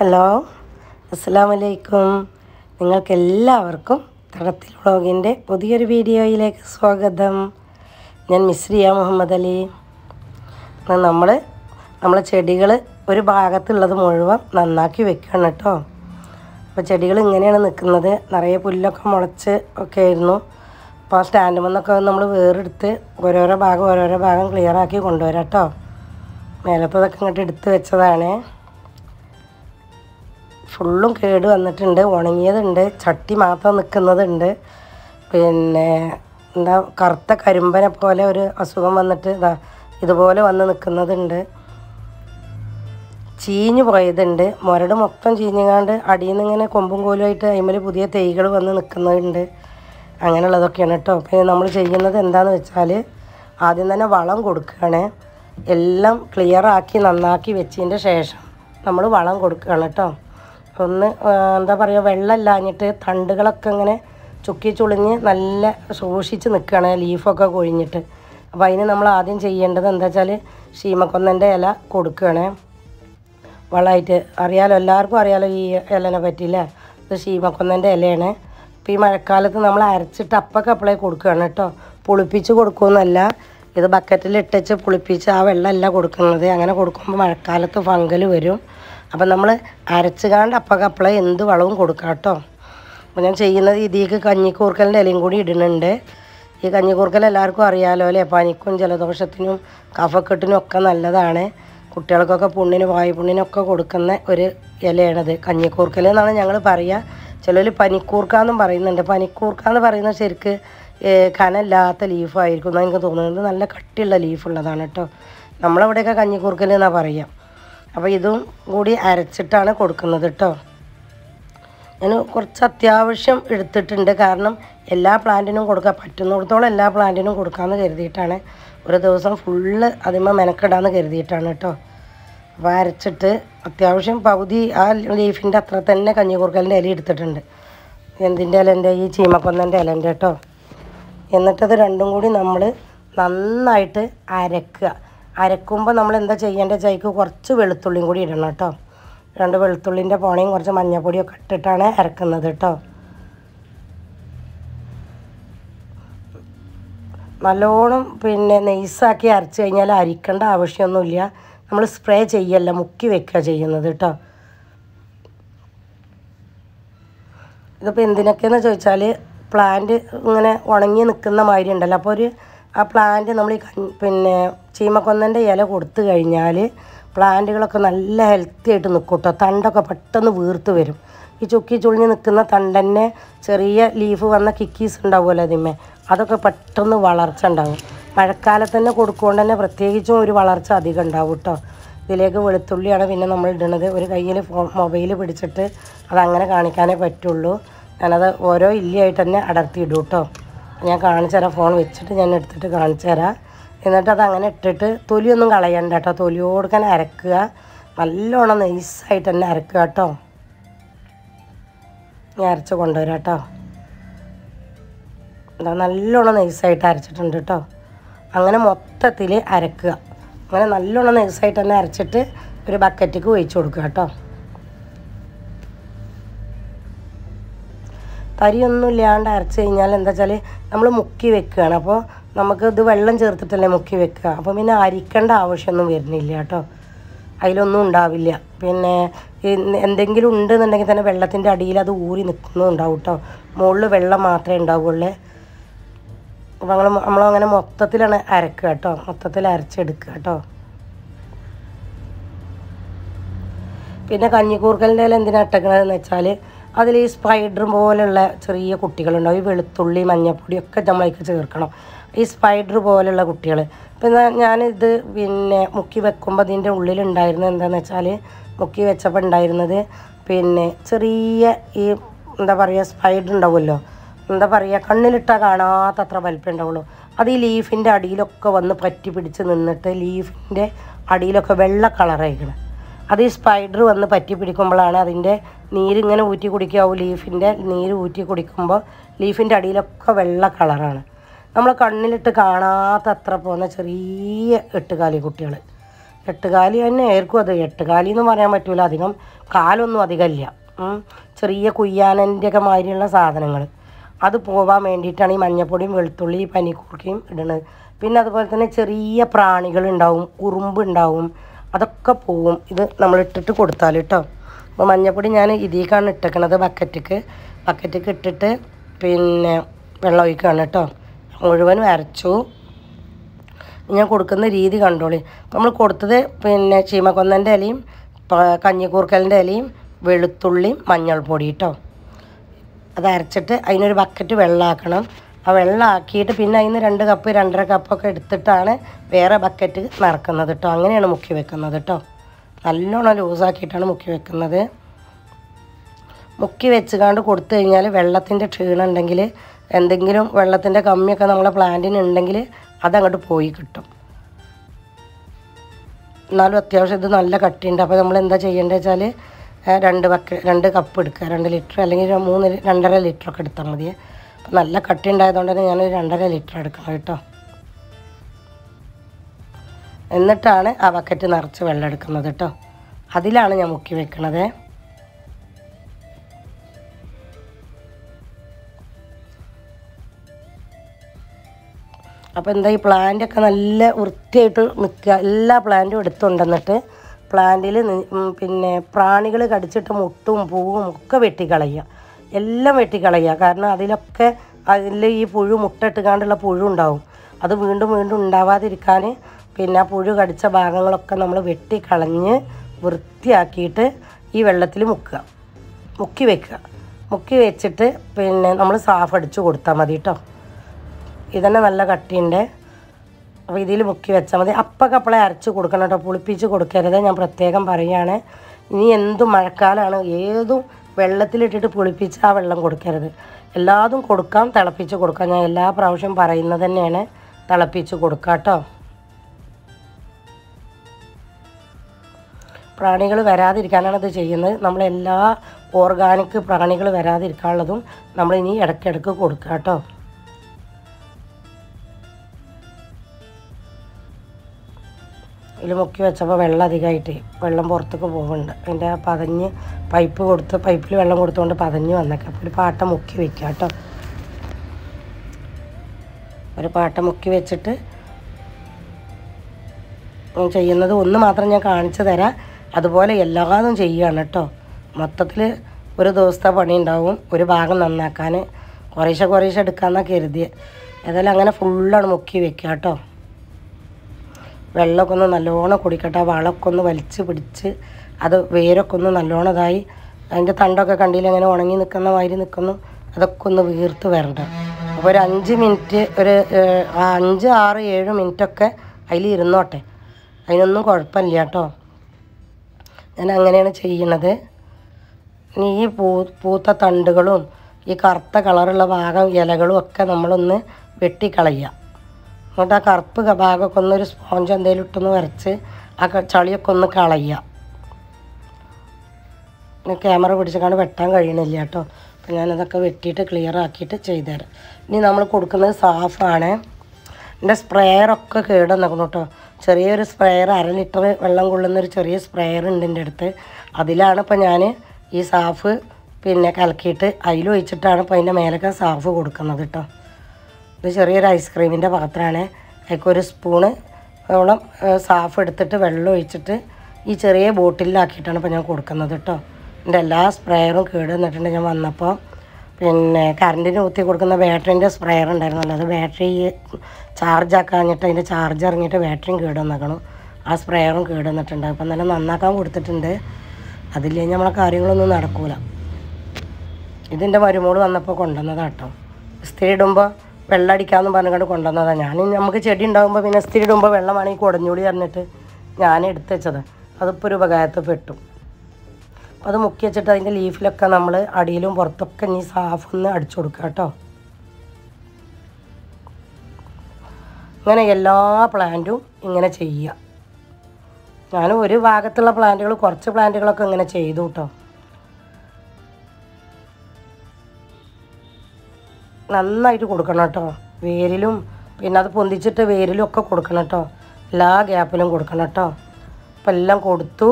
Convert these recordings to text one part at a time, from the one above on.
Hello അസ്സാം വലൈക്കും നിങ്ങൾക്ക് എല്ലാവർക്കും തടത്തിൽ വ്ളോഗിന്റെ പുതിയൊരു വീഡിയോയിലേക്ക് സ്വാഗതം. ഞാൻ മിസ്രിയ മുഹമ്മദ് അലി. നമ്മൾ നമ്മളെ ചെടികൾ ഒരു ഭാഗത്തുള്ളത് മുഴുവൻ നന്നാക്കി വെക്കണം കേട്ടോ. അപ്പോൾ ചെടികൾ ഇങ്ങനെയാണ് നിൽക്കുന്നത്. നിറയെ പുല്ലൊക്കെ മുളച്ച് ഒക്കെ ആയിരുന്നു. അപ്പോൾ ആ സ്റ്റാൻഡ് വന്നൊക്കെ നമ്മൾ വേറെടുത്ത് ഓരോരോ ഭാഗം ഓരോരോ ഭാഗം ക്ലിയറാക്കി കൊണ്ടുവരാം കേട്ടോ. മേലത്തതൊക്കെ ഇങ്ങോട്ട് എടുത്ത് വെച്ചതാണ്. ഫുള്ളും കേട് വന്നിട്ടുണ്ട് ഉണങ്ങിയതുണ്ട് ചട്ടി മാത്രം നിൽക്കുന്നതുണ്ട്. പിന്നെ എന്താ കറുത്ത കരിമ്പനെ പോലെ ഒരു അസുഖം വന്നിട്ട് ഇതാ ഇതുപോലെ വന്ന് നിൽക്കുന്നതുണ്ട്. ചീഞ്ഞു പോയതുണ്ട്. മുരട് മൊത്തം ചീഞ്ഞങ്ങാണ്ട് അടിയിൽ നിന്ന് ഇങ്ങനെ കൊമ്പും കോലുമായിട്ട് അതിമേൽ പുതിയ തൈകൾ വന്ന് നിൽക്കുന്നുണ്ട് അങ്ങനെയുള്ളതൊക്കെയാണ് കേട്ടോ. പിന്നെ നമ്മൾ ചെയ്യുന്നത് എന്താണെന്ന് വെച്ചാൽ ആദ്യം തന്നെ വളം കൊടുക്കുകയാണ്. എല്ലാം ക്ലിയറാക്കി നന്നാക്കി വെച്ചതിന്റെ ശേഷം നമ്മൾ വളം കൊടുക്കുകയാണ് കേട്ടോ. ഒന്ന് എന്താ പറയുക വെള്ളമില്ലാഞ്ഞിട്ട് തണ്ടുകളൊക്കെ ഇങ്ങനെ ചുക്കി ചുളിഞ്ഞ് നല്ല സൂക്ഷിച്ച് നിൽക്കുകയാണ് ലീഫൊക്കെ കൊഴിഞ്ഞിട്ട്. അപ്പോൾ അതിന് നമ്മൾ ആദ്യം ചെയ്യേണ്ടത് എന്താ വെച്ചാൽ ശീമക്കൊന്നന്റെ ഇല കൊടുക്കുകയാണ് വളമായിട്ട് അറിയാലോ എല്ലാവർക്കും അറിയാലോ ഈ ഇലനെ പറ്റിയില്ലേ? ഇത് ശീമക്കൊന്നന്റെ ഇലയാണ്. അപ്പോൾ ഈ മഴക്കാലത്ത് നമ്മൾ അരച്ചിട്ട് അപ്പൊക്കെ അപ്പളേ കൊടുക്കുകയാണ് കേട്ടോ. പുളിപ്പിച്ച് കൊടുക്കുമെന്നല്ല ഇത് ബക്കറ്റിൽ ഇട്ടച്ച് പുളിപ്പിച്ച് ആ വെള്ളമല്ല കൊടുക്കുന്നത്. അങ്ങനെ കൊടുക്കുമ്പോൾ മഴക്കാലത്ത് ഫംഗൽ വരും. അപ്പം നമ്മൾ അരച്ചുകാണ്ട് അപ്പൊക്കെ അപ്പളെ എന്ത് വളവും കൊടുക്കാം കേട്ടോ അപ്പോൾ ഞാൻ ചെയ്യുന്നത് ഇതിലേക്ക് കഞ്ഞിക്കൂർക്കലിന്റെ ഇലയും കൂടി ഇടുന്നുണ്ട്. ഈ കഞ്ഞിക്കൂർക്കൽ എല്ലാവർക്കും അറിയാലോ അല്ലേ? പനിക്കും ജലദോഷത്തിനും കഫക്കെട്ടിനും ഒക്കെ നല്ലതാണ്. കുട്ടികൾക്കൊക്കെ പുണ്ണിന് വായുപുണ്ണിനൊക്കെ കൊടുക്കുന്ന ഒരു ഇലയാണത്. കഞ്ഞിക്കൂർക്കൽ എന്നാണ് ഞങ്ങൾ പറയുക ചിലർ പനിക്കൂർക്ക എന്നും പറയുന്നുണ്ട്. പനിക്കൂർക്ക എന്ന് ശരിക്ക് കനമില്ലാത്ത ലീഫായിരിക്കും എന്നാണ് എനിക്ക് തോന്നുന്നത്. നല്ല കട്ടിയുള്ള ലീഫുള്ളതാണ് കേട്ടോ. നമ്മളവിടെയൊക്കെ കഞ്ഞിക്കൂർക്കൽ എന്നാണ് പറയുക അപ്പോൾ ഇതും കൂടി അരച്ചിട്ടാണ് കൊടുക്കുന്നത് കേട്ടോ ഞാൻ കുറച്ച് അത്യാവശ്യം എടുത്തിട്ടുണ്ട്. കാരണം എല്ലാ പ്ലാന്റിനും കൊടുക്കാൻ പറ്റുന്നിടത്തോളം എല്ലാ പ്ലാന്റിനും കൊടുക്കാമെന്ന് കരുതിയിട്ടാണ് ഒരു ദിവസം ഫുള്ള് അതിന്മേൽ മെനക്കെടാന്ന് കരുതിയിട്ടാണ് കേട്ടോ അപ്പോൾ അരച്ചിട്ട് അത്യാവശ്യം പകുതി ആ ലീഫിന്റെ അത്ര തന്നെ കഞ്ഞിക്കൂർക്കലിന്റെ ഇല എടുത്തിട്ടുണ്ട്. എന്തിന്റെ ഇലന്റെ ഈ ചീമക്കൊന്നന്റെ ഇലന്റെ കേട്ടോ എന്നിട്ടത് രണ്ടും കൂടി നമ്മൾ നന്നായിട്ട് അരക്കുക. അരക്കുമ്പോൾ നമ്മൾ എന്താ ചെയ്യേണ്ടത് ചൈക്ക് കുറച്ച് വെളുത്തുള്ളിയും കൂടി ഇടണം കേട്ടോ. രണ്ട് വെളുത്തുള്ളിന്റെ പോണയും കുറച്ച് മഞ്ഞപ്പൊടിയൊക്കെ ഇട്ടിട്ടാണ് അരക്കുന്നത് കേട്ടോ. നല്ലോണം പിന്നെ നെയ്സാക്കി അരച്ച് കഴിഞ്ഞാൽ അരിക്കേണ്ട ആവശ്യമൊന്നുമില്ല. നമ്മൾ സ്പ്രേ ചെയ്യല്ല മുക്കി വെക്കുക ചെയ്യുന്നത് കേട്ടോ. ഇതിപ്പോൾ എന്തിനൊക്കെയെന്ന് ചോദിച്ചാൽ പ്ലാന്റ് ഇങ്ങനെ ഉണങ്ങി നിൽക്കുന്ന മാതിരി ഉണ്ടല്ലോ. അപ്പോൾ ഒരു ആ പ്ലാന്റ് നമ്മൾ ഈ പിന്നെ ചീമക്കൊന്നന്റെ ഇല കൊടുത്തു കഴിഞ്ഞാൽ പ്ലാന്റുകളൊക്കെ നല്ല ഹെൽത്തി ആയിട്ട് നിൽക്കും കേട്ടോ തണ്ടൊക്കെ പെട്ടെന്ന് വീർത്ത് വരും. ഈ ചുക്കി ചുളിഞ്ഞ് നിൽക്കുന്ന തണ്ടന്നെ ചെറിയ ലീഫ് വന്ന കിക്കീസ് ഉണ്ടാവുമല്ലോ അതിന്മേ അതൊക്കെ പെട്ടെന്ന് വളർച്ച ഉണ്ടാവും. മഴക്കാലത്ത് തന്നെ കൊടുക്കുകൊണ്ട് തന്നെ പ്രത്യേകിച്ചും ഒരു വളർച്ച അധികം ഉണ്ടാവും കേട്ടോ ഇതിലേക്ക് വെളുത്തുള്ളിയാണ് പിന്നെ നമ്മൾ ഇടുന്നത് ഒരു കയ്യിൽ ഫോൺ മൊബൈൽ പിടിച്ചിട്ട് അതങ്ങനെ കാണിക്കാനേ പറ്റുള്ളൂ. ഞാനത് ഓരോ ഇല്ലിയായിട്ട് തന്നെ അടർത്തി ഇടും കേട്ടോ ഞാൻ കാണിച്ചു തരാം. ഫോൺ വെച്ചിട്ട് ഞാൻ എടുത്തിട്ട് കാണിച്ചു തരാം. എന്നിട്ട് അത് അങ്ങനെ ഇട്ടിട്ട് തൊലിയൊന്നും കളയണ്ട കേട്ടോ. തൊലിയോടുക്കാൻ അരക്കുക. നല്ലോണം നൈസായിട്ട് തന്നെ അരക്കുക കേട്ടോ. ഞാൻ അരച്ച് കൊണ്ടുവരാം കേട്ടോ. എന്താ നല്ലോണം നൈസായിട്ട് അരച്ചിട്ടുണ്ട് കേട്ടോ. അങ്ങനെ മൊത്തത്തിൽ അരക്കുക. അങ്ങനെ നല്ലോണം നൈസായിട്ട് തന്നെ അരച്ചിട്ട് ഒരു ബക്കറ്റിക്ക് ഒഴിച്ചു കൊടുക്കുക കേട്ടോ. തരിയൊന്നും ഇല്ലാണ്ട് അരച്ച് കഴിഞ്ഞാൽ എന്താ വെച്ചാൽ നമ്മൾ മുക്കി വെക്കുകയാണ്. അപ്പോൾ നമുക്ക് ഇത് വെള്ളം ചേർത്തിട്ടല്ലേ മുക്കി വെക്കുക. അപ്പോൾ പിന്നെ അരിക്കേണ്ട ആവശ്യമൊന്നും വരുന്നില്ല കേട്ടോ. അതിലൊന്നും ഉണ്ടാവില്ല. പിന്നെ എന്തെങ്കിലും ഉണ്ടെന്നുണ്ടെങ്കിൽ തന്നെ വെള്ളത്തിന്റെ അടിയിൽ അത് ഊറി നിൽക്കുന്നുണ്ടാവും കേട്ടോ. മുകളിൽ വെള്ളം മാത്രമേ ഉണ്ടാവുള്ളൂ. അപ്പോൾ നമ്മൾ നമ്മളങ്ങനെ മൊത്തത്തിലാണ് അരക്കുക കേട്ടോ. മൊത്തത്തിൽ അരച്ചെടുക്കുക കേട്ടോ. പിന്നെ കഞ്ഞിക്കൂർക്കലിന്റെ ഇല എന്തിനാണ് ഇട്ടേക്കണതെന്ന് വെച്ചാൽ അതിൽ ഈ സ്പൈഡർ പോലുള്ള ചെറിയ കുട്ടികളുണ്ടാവും. ഈ വെളുത്തുള്ളി മഞ്ഞപ്പൊടിയൊക്കെ ഒക്കെ നമ്മളതിലേക്ക് ചേർക്കണം. ഈ സ്പൈഡർ പോലുള്ള കുട്ടികൾ ഇപ്പം ഞാനിത് പിന്നെ മുക്കി വെക്കുമ്പോൾ അതിന്റെ ഉള്ളിലുണ്ടായിരുന്നത് എന്താണെന്ന് വെച്ചാൽ മുക്കി വെച്ചപ്പോൾ ഉണ്ടായിരുന്നത് പിന്നെ ചെറിയ ഈ എന്താ പറയുക സ്പൈഡർ ഉണ്ടാവുമല്ലോ. എന്താ പറയുക കണ്ണിലിട്ടാൽ കാണാത്തത്ര വലിപ്പം ഉണ്ടാവുള്ളൂ. അത് ഈ ലീഫിന്റെ അടിയിലൊക്കെ വന്ന് പറ്റി പിടിച്ച് നിന്നിട്ട് ലീഫിന്റെ അടിയിലൊക്കെ വെള്ള കളറായിരിക്കണം അത് ഈ സ്പൈഡർ വന്ന് പറ്റി പിടിക്കുമ്പോഴാണ് അതിന്റെ നീരിങ്ങനെ ഊറ്റി കുടിക്കാവും ലീഫിന്റെ നീര് ഊറ്റി കുടിക്കുമ്പോൾ ലീഫിന്റെ അടിയിലൊക്കെ വെള്ള കളറാണ്. നമ്മൾ കണ്ണിലിട്ട് കാണാത്തത്ര പോകുന്ന ചെറിയ എട്ടുകാലി കുട്ടികൾ. എട്ടുകാലി തന്നെ ആയിരിക്കും അത്. എട്ടുകാലി എന്ന് പറയാൻ പറ്റില്ല അധികം കാലൊന്നും അധികമില്ല. ചെറിയ കുയ്യാനന്റെയൊക്കെ മാതിരിയുള്ള സാധനങ്ങൾ. അത് പോവാൻ വേണ്ടിയിട്ടാണ് ഈ മഞ്ഞപ്പൊടിയും വെളുത്തുള്ളി പനിക്കൂർക്കയും ഇടുന്നത് പിന്നെ അതുപോലെ തന്നെ ചെറിയ പ്രാണികളുണ്ടാവും. ഉറുമ്പുണ്ടാവും. അതൊക്കെ പോവും. ഇത് നമ്മൾ ഇട്ടിട്ട് കൊടുത്താൽ കേട്ടോ. അപ്പോൾ മഞ്ഞപ്പൊടി ഞാൻ ഇതിലേക്കാണ് ഇട്ടേക്കണത് ബക്കറ്റിക്ക്. ബക്കറ്റിക്ക് ഇട്ടിട്ട് പിന്നെ വെള്ളം ഒഴിക്കുകയാണ് കേട്ടോ. മുഴുവനും അരച്ചു ഞാൻ കൊടുക്കുന്ന രീതി കണ്ടോളി. നമ്മൾ കൊടുത്തത് പിന്നെ ചീമക്കൊന്നന്റെ ഇലയും കഞ്ഞിക്കൂർക്കലിന്റെ ഇലയും വെളുത്തുള്ളിയും മഞ്ഞൾപ്പൊടി കേട്ടോ. അത് അരച്ചിട്ട് അതിനൊരു ബക്കറ്റ് വെള്ളമാക്കണം ആ വെള്ളം ആക്കിയിട്ട് പിന്നെ അതിന് രണ്ട് കപ്പ് രണ്ടര കപ്പൊക്കെ എടുത്തിട്ടാണ് വേറെ ബക്കറ്റ് നിറക്കുന്നത് കേട്ടോ. അങ്ങനെയാണ് മുക്കി വെക്കുന്നത് കേട്ടോ. നല്ലോണം ലൂസാക്കിയിട്ടാണ് മുക്കി വെക്കുന്നത്. മുക്കി വെച്ചുകാണ്ട് കൊടുത്തു കഴിഞ്ഞാൽ വെള്ളത്തിന്റെ ക്ഷീണം ഉണ്ടെങ്കിൽ എന്തെങ്കിലും വെള്ളത്തിന്റെ കമ്മിയൊക്കെ നമ്മളെ പ്ലാന്റിന് ഉണ്ടെങ്കിൽ അതങ്ങോട്ട് പോയി കിട്ടും. എന്നാലും അത്യാവശ്യം ഇത് നല്ല കട്ടിയുണ്ട്. അപ്പോൾ നമ്മൾ എന്താ ചെയ്യേണ്ടത് വെച്ചാൽ രണ്ട് ബക്ക രണ്ട് കപ്പ് എടുക്കുക. രണ്ട് ലിറ്റർ അല്ലെങ്കിൽ മൂന്ന് രണ്ടര ലിറ്റർ ഒക്കെ എടുത്താൽ മതി നല്ല കട്ടി ഉണ്ടായതുകൊണ്ട് തന്നെ ഞാനൊരു രണ്ടര ലിറ്റർ എടുക്കണം കേട്ടോ. എന്നിട്ടാണ് ആ ബക്കറ്റ് നിറച്ച് വെള്ളം എടുക്കുന്നത് കേട്ടോ. അതിലാണ് ഞാൻ മുക്കി വെക്കണത്. അപ്പോൾ എന്താ ഈ പ്ലാന്റ് ഒക്കെ നല്ല വൃത്തിയായിട്ട് നിൽക്കുക. എല്ലാ പ്ലാന്റും എടുത്തുണ്ടെന്നിട്ട് പ്ലാന്റിൽ പിന്നെ പ്രാണികൾ കടിച്ചിട്ട് മുട്ടും പൂവും ഒക്കെ വെട്ടിക്കളയുക. എല്ലാം വെട്ടിക്കളയുക. കാരണം അതിലൊക്കെ അതിൽ ഈ പുഴു മുട്ടിട്ടുകാണ്ടുള്ള പുഴു ഉണ്ടാവും. അത് വീണ്ടും വീണ്ടും ഉണ്ടാവാതിരിക്കാൻ പിന്നെ പുഴു കടിച്ച ഭാഗങ്ങളൊക്കെ നമ്മൾ വെട്ടി കളഞ്ഞ് വൃത്തിയാക്കിയിട്ട് ഈ വെള്ളത്തിൽ മുക്കുക. മുക്കി വെക്കുക. മുക്കി വെച്ചിട്ട് പിന്നെ നമ്മൾ സാഫ് അടിച്ച് കൊടുത്താൽ മതി കേട്ടോ ഇതന്നെ നല്ല കട്ടിയുണ്ട്. അപ്പോൾ ഇതിൽ മുക്കി വെച്ചാൽ മതി. അപ്പക്കപ്പളെ അരച്ച് കൊടുക്കണം കേട്ടോ പുളിപ്പിച്ച് കൊടുക്കരുത്. ഞാൻ പ്രത്യേകം പറയുകയാണ്. ഇനി എന്തും മഴക്കാലമാണ് ഏതും വെള്ളത്തിലിട്ടിട്ട് പുളിപ്പിച്ച് ആ വെള്ളം കൊടുക്കരുത്. എല്ലാതും കൊടുക്കാം തിളപ്പിച്ച് കൊടുക്കാം. ഞാൻ എല്ലാ പ്രാവശ്യം പറയുന്നത് തന്നെയാണ്. തിളപ്പിച്ച് കൊടുക്കാം കേട്ടോ പ്രാണികൾ വരാതിരിക്കാനാണ് ഇത് ചെയ്യുന്നത്. നമ്മളെല്ലാ ഓർഗാനിക് പ്രാണികൾ വരാതിരിക്കാനുള്ളതും നമ്മളിനി ഇടയ്ക്കിടയ്ക്ക് കൊടുക്കുക കേട്ടോ. ഇതിൽ മുക്കി വെച്ചപ്പോൾ വെള്ളം അധികമായിട്ട് വെള്ളം പുറത്തേക്ക് പോകുന്നുണ്ട് അതിന്റെ പതഞ്ഞ് പൈപ്പ് കൊടുത്ത് പൈപ്പിൽ വെള്ളം കൊടുത്തുകൊണ്ട് പതഞ്ഞ് വന്നേക്കാം. അപ്പോൾ ഒരു പാട്ട മുക്കി വെക്കുക കേട്ടോ. ഒരു പാട്ട മുക്കി വെച്ചിട്ട് ചെയ്യുന്നത് ഒന്ന് മാത്രം ഞാൻ കാണിച്ചു തരാം. അതുപോലെ എല്ലാതും ചെയ്യുകയാണ് കേട്ടോ മൊത്തത്തിൽ ഒരു ദിവസത്തെ പണി ഉണ്ടാവും ഒരു ഭാഗം നന്നാക്കാൻ. കുറേശ്ശെ കുറേശ്ശെ എടുക്കാമെന്നാണ് കരുതിയത് ഏതായാലും അങ്ങനെ ഫുള്ളാണ് മുക്കി വെക്കുക കേട്ടോ വെള്ളമൊക്കെ ഒന്ന് നല്ലോണം കുടിക്കട്ടെ. വളമൊക്കെ ഒന്ന് വലിച്ച് പിടിച്ച് അത് വേരൊക്കെ ഒന്ന് നല്ലോണം ഇതായി അതിന്റെ തണ്ടൊക്കെ കണ്ടില്ല? അങ്ങനെ ഉണങ്ങി നിൽക്കുന്ന മാതിരി നിൽക്കുന്നു. അതൊക്കെ ഒന്ന് വീർത്ത് വരണ്ട അപ്പോൾ ഒരു അഞ്ച് മിനിറ്റ് ഒരു അഞ്ച് ആറ് ഏഴ് മിനിറ്റൊക്കെ അതിൽ ഇരുന്നോട്ടെ അതിനൊന്നും കുഴപ്പമില്ല കേട്ടോ ഞാൻ അങ്ങനെയാണ് ചെയ്യണത് ഇനി ഈ പൂ പൂത്ത തണ്ടുകളും ഈ കറുത്ത കളറുള്ള ഭാഗം ഇലകളും ഒക്കെ നമ്മളൊന്ന് വെട്ടിക്കളയുക. എന്നിട്ട് ആ കറുപ്പ് ഭാഗമൊക്കെ ഒന്ന് ഒരു സ്പോഞ്ച് എന്തെങ്കിലും ഇട്ടൊന്ന് വരച്ച് ആ ചളിയൊക്കെ ഒന്ന് കളയുക. പിന്നെ ക്യാമറ പിടിച്ചക്കാണ്ട് വെട്ടാൻ കഴിയണില്ല കേട്ടോ. അപ്പം ഞാനതൊക്കെ വെട്ടിയിട്ട് ക്ലിയർ ആക്കിയിട്ട് ചെയ്തുതരാം. ഇനി നമ്മൾ കൊടുക്കുന്നത് സാഫാണ്. എന്റെ സ്പ്രെയറൊക്കെ നിൽക്കുന്നു കേട്ടോ. ചെറിയൊരു സ്പ്രെയർ അര ലിറ്റർ വെള്ളം കൊള്ളുന്നൊരു ചെറിയ സ്പ്രേയർ ഉണ്ട് എന്റെ അടുത്ത്. അതിലാണ് ഇപ്പം ഞാൻ ഈ സാഫ് പിന്നെ കലക്കിയിട്ട് അതിലൊഴിച്ചിട്ടാണ് ഇപ്പോൾ അതിന്റെ മേലൊക്കെ സാഫ് കൊടുക്കുന്നത് കേട്ടോ. ഇത് ചെറിയൊരു ഐസ്ക്രീമിന്റെ പാത്രമാണ്. അതിലേക്ക് ഒരു സ്പൂണ് ഓളം സാഫ് എടുത്തിട്ട് വെള്ളം ഒഴിച്ചിട്ട് ഈ ചെറിയ ബോട്ടിലാക്കിയിട്ടാണ് ഇപ്പോൾ ഞാൻ കൊടുക്കുന്നത് കേട്ടോ. എന്റെ എല്ലാ സ്പ്രേയറും കേട് വന്നിട്ടുണ്ട് ഞാൻ വന്നപ്പോൾ പിന്നെ കറണ്ടിന് കുത്തി കൊടുക്കുന്ന ബാറ്ററിന്റെ സ്പ്രെയർ ഉണ്ടായിരുന്നല്ലോ. അത് ബാറ്ററി ചാർജ് ആക്കാഞ്ഞിട്ട് അതിന്റെ ചാർജ് ഇറങ്ങിയിട്ട് ബാറ്ററിയും കേട് വന്നേക്കണം ആ സ്പ്രെയറും കേട് വന്നിട്ടുണ്ട് അപ്പം നല്ല നന്നാക്കാൻ കൊടുത്തിട്ടുണ്ട്. അതില്ലെങ്കിൽ നമ്മളെ കാര്യങ്ങളൊന്നും നടക്കൂല. ഇതിന്റെ മരുമോൾ വന്നപ്പോൾ കൊണ്ടുവന്നതാണ് കേട്ടോ ഇസ്തിരി ഇടുമ്പോൾ വെള്ളം അടിക്കാമെന്ന് പറഞ്ഞുകൊണ്ട് കൊണ്ടുവന്നതാണ് ഞാൻ നമുക്ക് ചെടി ഉണ്ടാകുമ്പോൾ പിന്നെ ഇസ്തിരി ഇടുമ്പോൾ വെള്ളമാണെങ്കിൽ കുടഞ്ഞൂടി അറിഞ്ഞിട്ട് ഞാൻ എടുത്തു വെച്ചത്. അതിപ്പോൾ ഒരു ഉപകാരത്തിൽ പെട്ടു അത് മുക്കി വെച്ചിട്ട് അതിന്റെ ലീഫിലൊക്കെ നമ്മൾ അടിയിലും പുറത്തൊക്കെ ഇനി സാഫ് ഒന്ന് അടിച്ചു കൊടുക്കുക കേട്ടോ. ഇങ്ങനെ എല്ലാ പ്ലാന്റും ഇങ്ങനെ ചെയ്യുക. ഞാൻ ഒരു ഭാഗത്തുള്ള പ്ലാന്റുകൾ കുറച്ച് പ്ലാന്റുകളൊക്കെ ഇങ്ങനെ ചെയ്തു കേട്ടോ. നന്നായിട്ട് കൊടുക്കണം കേട്ടോ. വേരിലും പിന്നെ അത് പൊന്തിച്ചിട്ട് വേരിലും ഒക്കെ കൊടുക്കണം കേട്ടോ. എല്ലാ ഗ്യാപ്പിലും കൊടുക്കണം കേട്ടോ. അപ്പം എല്ലാം കൊടുത്തു.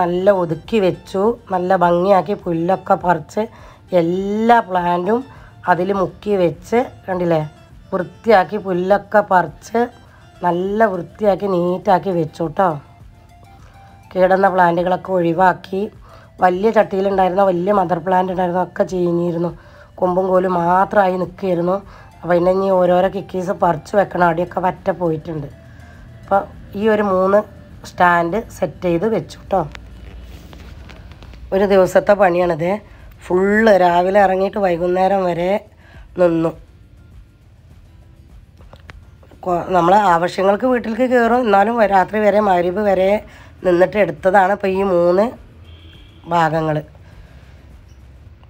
നല്ല ഒതുക്കി വെച്ചു. നല്ല ഭംഗിയാക്കി പുല്ലൊക്കെ പറിച്ച് എല്ലാ പ്ലാന്റും അതിൽ മുക്കി വെച്ച് കണ്ടില്ലേ? വൃത്തിയാക്കി പുല്ലൊക്കെ പറിച്ച് നല്ല വൃത്തിയാക്കി നീറ്റാക്കി വെച്ചു കേട്ടോ കിടന്ന പ്ലാന്റുകളൊക്കെ ഒഴിവാക്കി. വലിയ ചട്ടിയിലുണ്ടായിരുന്ന വലിയ മദർ പ്ലാന്റ് ഉണ്ടായിരുന്നു ഒക്കെ ചീഞ്ഞിരുന്നു. കൊമ്പും കോലും മാത്രമായി നിൽക്കുകയായിരുന്നു. അപ്പോൾ പിന്നെ ഇനി ഓരോരോ കിക്കീസ് പറിച്ച് വെക്കണം. അടിയൊക്കെ വറ്റ പോയിട്ടുണ്ട്. അപ്പോൾ ഈ ഒരു മൂന്ന് സ്റ്റാൻഡ് സെറ്റ് ചെയ്ത് വെച്ചു കേട്ടോ ഒരു ദിവസത്തെ പണിയാണിത്. ഫുള്ള് രാവിലെ ഇറങ്ങിയിട്ട് വൈകുന്നേരം വരെ നിന്നു. നമ്മൾ ആവശ്യങ്ങൾക്ക് വീട്ടിലേക്ക് കയറും എന്നാലും രാത്രി വരെ മരുവ് വരെ നിന്നിട്ട് എടുത്തതാണ് ഇപ്പോൾ ഈ മൂന്ന് ഭാഗങ്ങൾ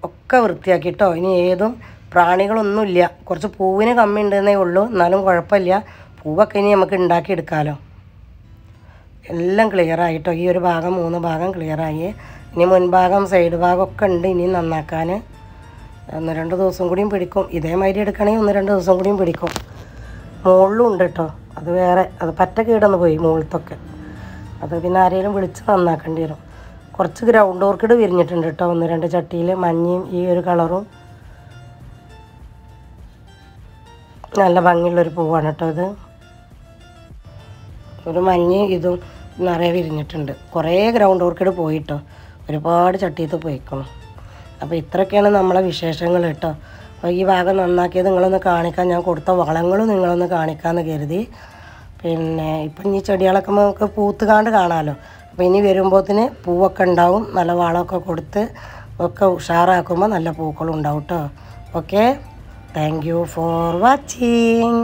ഒക്കെ വൃത്തിയാക്കി കേട്ടോ ഇനി ഏതും പ്രാണികളൊന്നുമില്ല. കുറച്ച് പൂവിന് കമ്മി ഉണ്ടെന്നേ ഉള്ളൂ. എന്നാലും കുഴപ്പമില്ല. പൂവൊക്കെ ഇനി നമുക്ക് ഉണ്ടാക്കിയെടുക്കാമല്ലോ എല്ലാം ക്ലിയറായിട്ടോ ഈ ഒരു ഭാഗം മൂന്ന് ഭാഗം ക്ലിയറായി ഇനി മുൻഭാഗം സൈഡ് ഭാഗമൊക്കെ ഉണ്ട്. ഇനി നന്നാക്കാൻ ഒന്ന് രണ്ട് ദിവസം കൂടിയും പിടിക്കും. ഇതേമാതിരി എടുക്കണമെങ്കിൽ ഒന്ന് രണ്ട് ദിവസം കൂടിയും പിടിക്കും. മുകളിലും ഉണ്ട് കേട്ടോ അത് വേറെ അത് പറ്റ കീടന്ന് പോയി മുകളിലത്തൊക്കെ. അത് പിന്നെ ആരെങ്കിലും വിളിച്ച് നന്നാക്കേണ്ടി വരും. കുറച്ച് ഗ്രൗണ്ട് ഓർക്കിഡ് വിരിഞ്ഞിട്ടുണ്ട് കേട്ടോ ഒന്ന് രണ്ട് ചട്ടിയിൽ മഞ്ഞയും ഈ ഒരു കളറും നല്ല ഭംഗിയുള്ളൊരു പൂവാണ് കേട്ടോ ഇത്. ഒരു മഞ്ഞയും ഇതും നിറയെ വിരിഞ്ഞിട്ടുണ്ട്. കുറേ ഗ്രൗണ്ട് ഓർക്കിഡ് പോയിട്ടോ ഒരുപാട് ചട്ടിയത്ത് പോയിക്കണം. അപ്പോൾ ഇത്രയൊക്കെയാണ് നമ്മളെ വിശേഷങ്ങൾ കേട്ടോ. അപ്പോൾ ഈ ഭാഗം നന്നാക്കിയത് നിങ്ങളൊന്ന് കാണിക്കാൻ ഞാൻ കൊടുത്ത വളങ്ങളും നിങ്ങളൊന്ന് കാണിക്കാമെന്ന് കരുതി. പിന്നെ ഇപ്പം ഈ ചെടികളൊക്കെ നമുക്ക് പൂത്തുകാണ്ട് കാണാമല്ലോ അപ്പോൾ ഇനി വരുമ്പോഴത്തിന് പൂവൊക്കെ ഉണ്ടാവും നല്ല വളമൊക്കെ കൊടുത്ത് ഒക്കെ ഉഷാറാക്കുമ്പോൾ നല്ല പൂക്കളും ഉണ്ടാവും കേട്ടോ okay thank you for watching